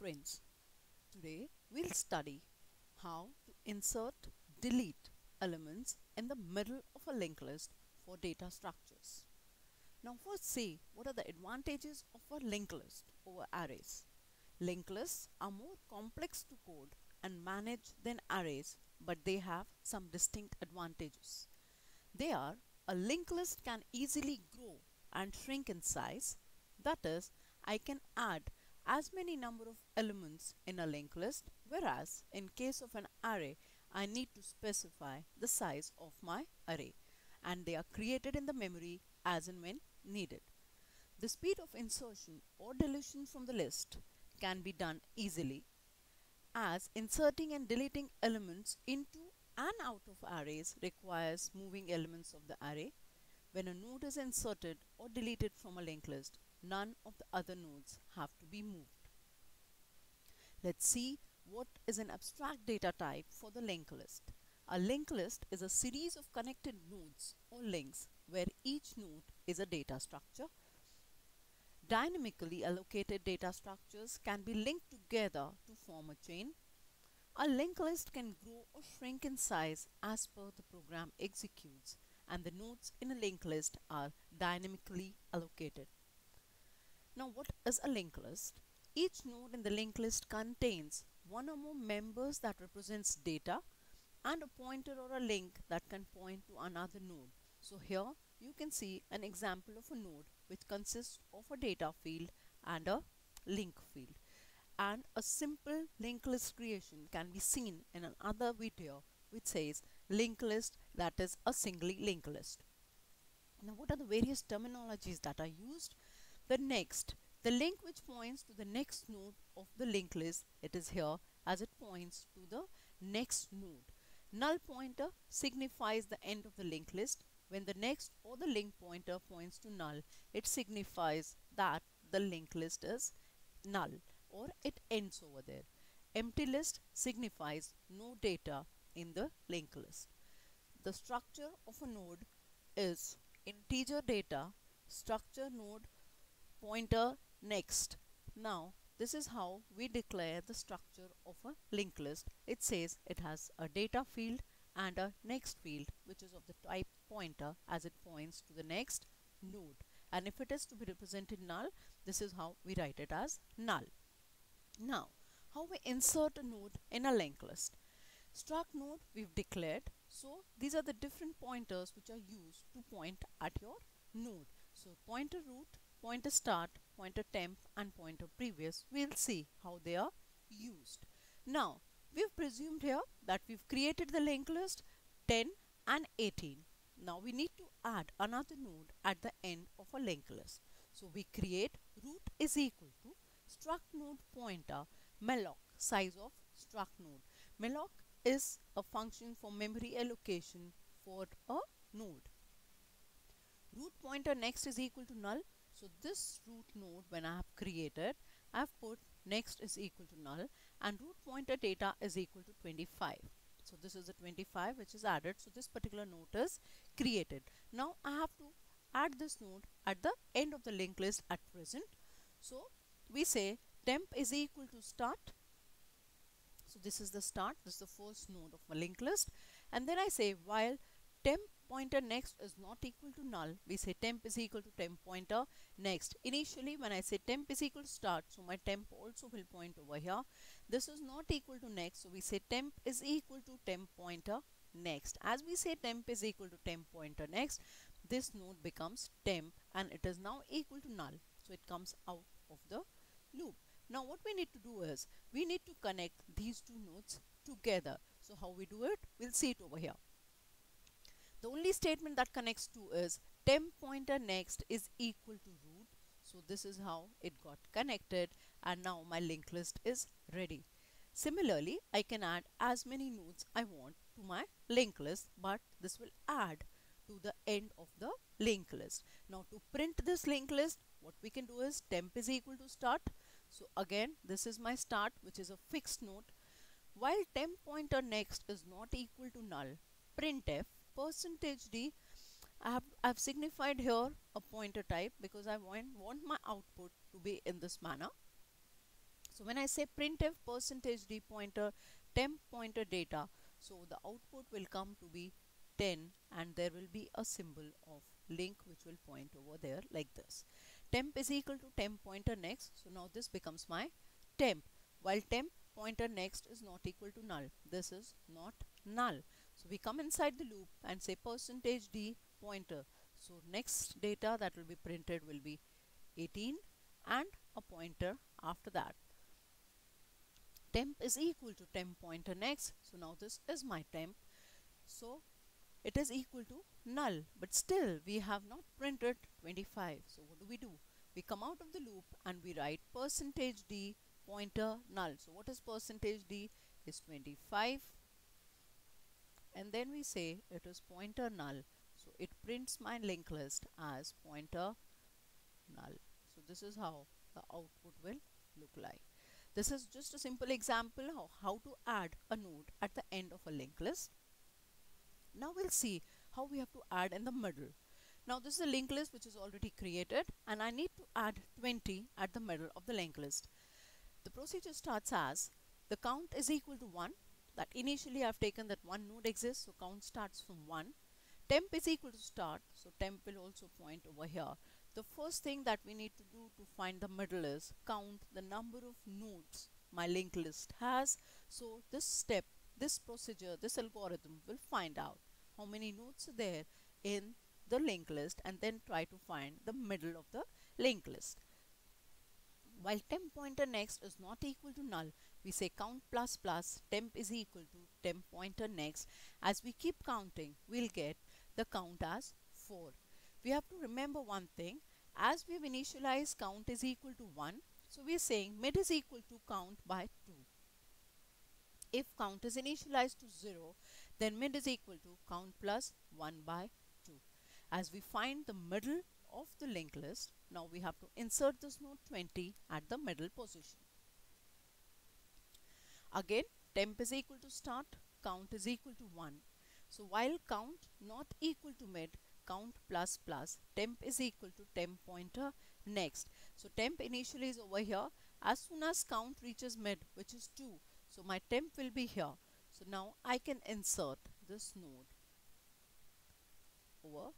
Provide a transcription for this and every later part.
friends. Today we'll study how to insert delete elements in the middle of a linked list for data structures. Now first see what are the advantages of a linked list over arrays. Linked lists are more complex to code and manage than arrays but they have some distinct advantages. They are a linked list can easily grow and shrink in size that is I can add as many number of elements in a linked list whereas in case of an array I need to specify the size of my array and they are created in the memory as and when needed. The speed of insertion or deletion from the list can be done easily as inserting and deleting elements into and out of arrays requires moving elements of the array. When a node is inserted or deleted from a linked list, none of the other nodes have to be moved. Let's see what is an abstract data type for the linked list. A linked list is a series of connected nodes or links where each node is a data structure. Dynamically allocated data structures can be linked together to form a chain. A linked list can grow or shrink in size as per the program executes and the nodes in a linked list are dynamically allocated. Now what is a linked list? Each node in the linked list contains one or more members that represents data and a pointer or a link that can point to another node. So here you can see an example of a node which consists of a data field and a link field. And a simple linked list creation can be seen in another video which says linked list that is a singly linked list. Now what are the various terminologies that are used? The next, the link which points to the next node of the linked list, it is here as it points to the next node. Null pointer signifies the end of the linked list. When the next or the link pointer points to null, it signifies that the linked list is null or it ends over there. Empty list signifies no data in the linked list. The structure of a node is integer data, structure node, pointer, next. Now, this is how we declare the structure of a linked list. It says it has a data field and a next field which is of the type pointer as it points to the next node. And if it is to be represented null, this is how we write it as null. Now, how we insert a node in a linked list. Struct node we've declared. So these are the different pointers which are used to point at your node. So pointer root, pointer start, pointer temp and pointer previous. We'll see how they are used. Now we've presumed here that we've created the linked list 10 and 18. Now we need to add another node at the end of a linked list. So we create root is equal to struct node pointer malloc size of struct node. Malloc is a function for memory allocation for a node. Root pointer next is equal to null. So this root node when I have created, I have put next is equal to null and root pointer data is equal to 25. So this is the 25 which is added. So this particular node is created. Now I have to add this node at the end of the linked list at present. So we say temp is equal to start so this is the start, this is the first node of my linked list. And then I say while temp pointer next is not equal to null, we say temp is equal to temp pointer next. Initially when I say temp is equal to start, so my temp also will point over here. This is not equal to next, so we say temp is equal to temp pointer next. As we say temp is equal to temp pointer next, this node becomes temp and it is now equal to null. So it comes out of the loop. Now what we need to do is we need to connect these two nodes together. So how we do it? We'll see it over here. The only statement that connects to is temp pointer next is equal to root. So this is how it got connected and now my linked list is ready. Similarly, I can add as many nodes I want to my linked list but this will add to the end of the linked list. Now to print this linked list, what we can do is temp is equal to start so again this is my start which is a fixed node. While temp pointer next is not equal to null, printf percentage D I have, I have signified here a pointer type because I want, want my output to be in this manner. So when I say printf percentage d pointer temp pointer data, so the output will come to be 10 and there will be a symbol of link which will point over there like this. Temp is equal to temp pointer next. So now this becomes my temp while temp pointer next is not equal to null. This is not null. So we come inside the loop and say percentage d pointer. So next data that will be printed will be 18 and a pointer after that. Temp is equal to temp pointer next. So now this is my temp. So it is equal to null but still we have not printed 25 so what do we do we come out of the loop and we write percentage d pointer null so what is percentage d is 25 and then we say it is pointer null so it prints my linked list as pointer null so this is how the output will look like this is just a simple example of how to add a node at the end of a linked list now we'll see how we have to add in the middle. Now this is a linked list which is already created and I need to add 20 at the middle of the linked list. The procedure starts as the count is equal to 1 that initially I've taken that one node exists so count starts from 1. Temp is equal to start so temp will also point over here. The first thing that we need to do to find the middle is count the number of nodes my linked list has. So this step this procedure, this algorithm will find out how many nodes are there in the linked list and then try to find the middle of the linked list. While temp pointer next is not equal to null, we say count plus plus temp is equal to temp pointer next. As we keep counting, we'll get the count as 4. We have to remember one thing. As we have initialized count is equal to 1, so we are saying mid is equal to count by 2 if count is initialized to 0 then mid is equal to count plus 1 by 2 as we find the middle of the linked list now we have to insert this node 20 at the middle position again temp is equal to start count is equal to 1 so while count not equal to mid count plus plus temp is equal to temp pointer next so temp initially is over here as soon as count reaches mid which is 2 so my temp will be here. So now I can insert this node over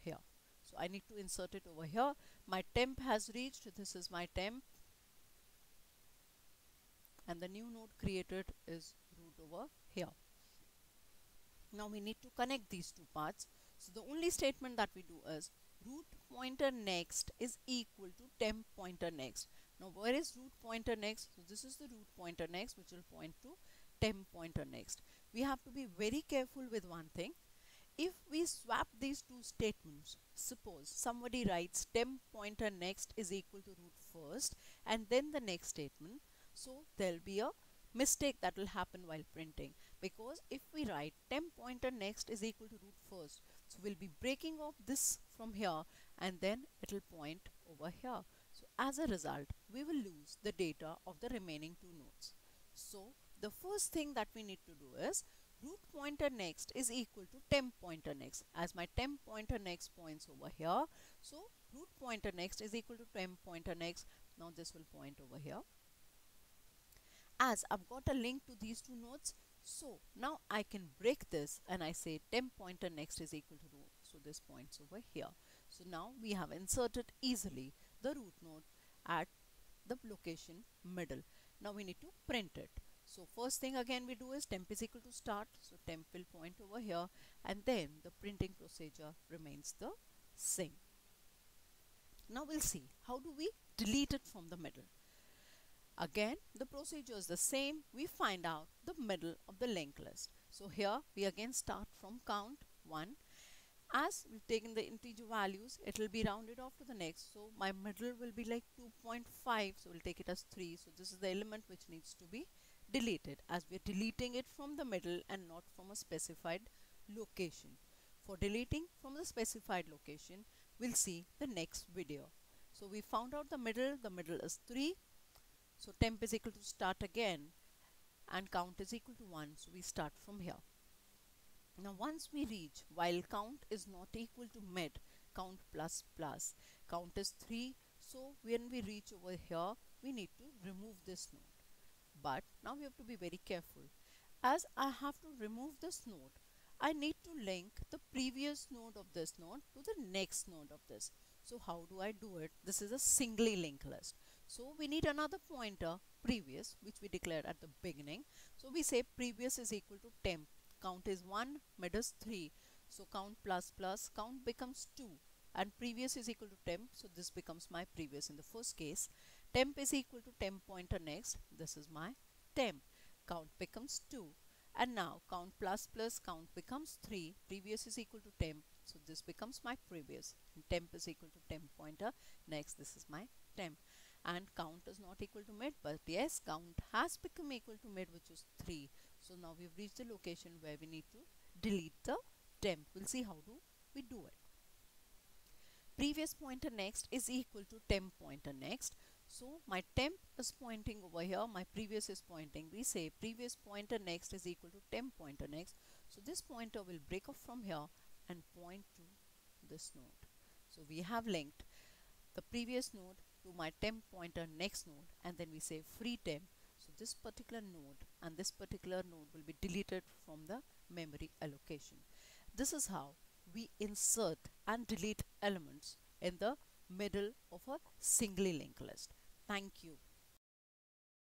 here. So I need to insert it over here. My temp has reached. This is my temp. And the new node created is root over here. Now we need to connect these two parts. So the only statement that we do is root pointer next is equal to temp pointer next. Now where is root pointer next? So this is the root pointer next which will point to temp pointer next. We have to be very careful with one thing. If we swap these two statements, suppose somebody writes temp pointer next is equal to root first and then the next statement. So there'll be a mistake that will happen while printing because if we write temp pointer next is equal to root first so we'll be breaking off this from here and then it'll point over here so as a result, we will lose the data of the remaining two nodes. So the first thing that we need to do is root pointer next is equal to temp pointer next as my temp pointer next points over here. So root pointer next is equal to temp pointer next. Now this will point over here. As I've got a link to these two nodes, so now I can break this and I say temp pointer next is equal to root. So this points over here. So now we have inserted easily the root node at the location middle. Now we need to print it. So first thing again we do is temp is equal to start. So temp will point over here and then the printing procedure remains the same. Now we'll see how do we delete it from the middle. Again the procedure is the same. We find out the middle of the linked list. So here we again start from count 1 as we've taken the integer values it will be rounded off to the next. So my middle will be like 2.5 so we'll take it as 3 so this is the element which needs to be deleted as we're deleting it from the middle and not from a specified location. For deleting from the specified location we'll see the next video. So we found out the middle. The middle is 3 so temp is equal to start again and count is equal to 1 so we start from here now once we reach while count is not equal to mid count plus plus count is 3 so when we reach over here we need to remove this node. But now we have to be very careful. As I have to remove this node, I need to link the previous node of this node to the next node of this. So how do I do it? This is a singly linked list. So we need another pointer previous which we declared at the beginning. So we say previous is equal to temp. Count is 1, mid is 3. So count plus plus count becomes 2 and previous is equal to temp. So this becomes my previous in the first case. Temp is equal to temp pointer next. This is my temp. Count becomes 2 and now count plus plus count becomes 3 previous is equal to temp so this becomes my previous and temp is equal to temp pointer next this is my temp and count is not equal to mid but yes count has become equal to mid which is 3 so now we've reached the location where we need to delete the temp we'll see how do we do it previous pointer next is equal to temp pointer next so my temp is pointing over here, my previous is pointing. We say previous pointer next is equal to temp pointer next. So this pointer will break off from here and point to this node. So we have linked the previous node to my temp pointer next node and then we say free temp. So this particular node and this particular node will be deleted from the memory allocation. This is how we insert and delete elements in the middle of a singly linked list. Thank you.